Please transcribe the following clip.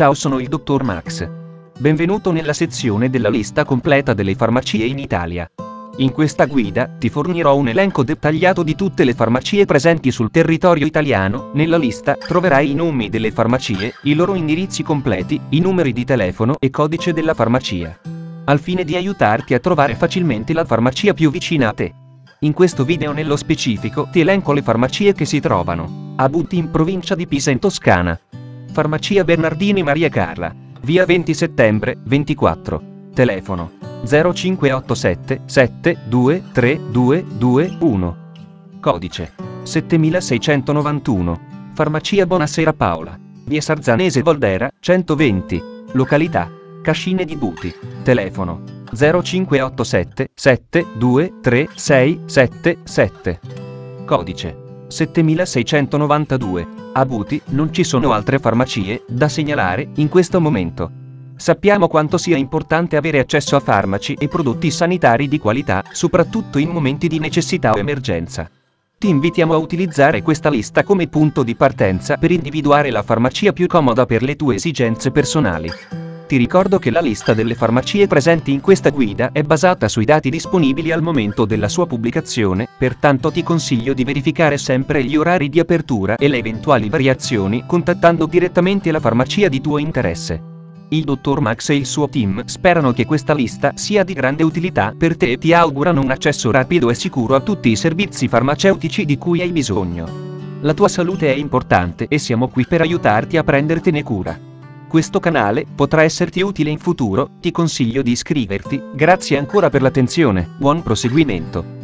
Ciao sono il dottor Max. Benvenuto nella sezione della lista completa delle farmacie in Italia. In questa guida ti fornirò un elenco dettagliato di tutte le farmacie presenti sul territorio italiano. Nella lista troverai i nomi delle farmacie, i loro indirizzi completi, i numeri di telefono e codice della farmacia. Al fine di aiutarti a trovare facilmente la farmacia più vicina a te. In questo video nello specifico ti elenco le farmacie che si trovano a Butti in provincia di Pisa in Toscana. Farmacia Bernardini Maria Carla. Via 20 settembre, 24. Telefono 0587 723221. Codice 7691. Farmacia Buonasera Paola. Via Sarzanese Voldera, 120. Località Cascine di Buti. Telefono 0587 723677. Codice 7692. A Buti non ci sono altre farmacie da segnalare in questo momento. Sappiamo quanto sia importante avere accesso a farmaci e prodotti sanitari di qualità, soprattutto in momenti di necessità o emergenza. Ti invitiamo a utilizzare questa lista come punto di partenza per individuare la farmacia più comoda per le tue esigenze personali. Ti ricordo che la lista delle farmacie presenti in questa guida è basata sui dati disponibili al momento della sua pubblicazione, pertanto ti consiglio di verificare sempre gli orari di apertura e le eventuali variazioni contattando direttamente la farmacia di tuo interesse. Il dottor Max e il suo team sperano che questa lista sia di grande utilità per te e ti augurano un accesso rapido e sicuro a tutti i servizi farmaceutici di cui hai bisogno. La tua salute è importante e siamo qui per aiutarti a prendertene cura. Questo canale potrà esserti utile in futuro, ti consiglio di iscriverti, grazie ancora per l'attenzione, buon proseguimento.